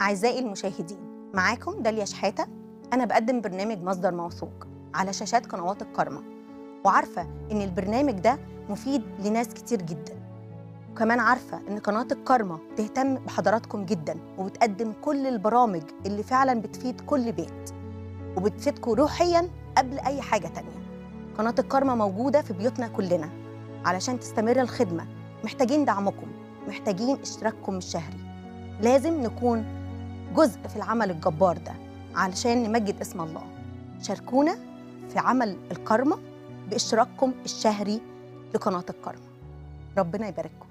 أعزائي المشاهدين معاكم داليا شحاتة. أنا بقدم برنامج مصدر موثوق على شاشات قنوات الكرمة. وعارفة إن البرنامج ده مفيد لناس كتير جدا. وكمان عارفة إن قناة الكرمة بتهتم بحضراتكم جدا وبتقدم كل البرامج اللي فعلا بتفيد كل بيت. وبتفيدكم روحيا قبل أي حاجة تانية. قناة الكرمة موجودة في بيوتنا كلنا. علشان تستمر الخدمة محتاجين دعمكم محتاجين إشتراككم الشهري. لازم نكون جزء في العمل الجبار ده علشان نمجد اسم الله. شاركونا في عمل الكرمة باشتراككم الشهري لقناة الكرمة. ربنا يبارككم.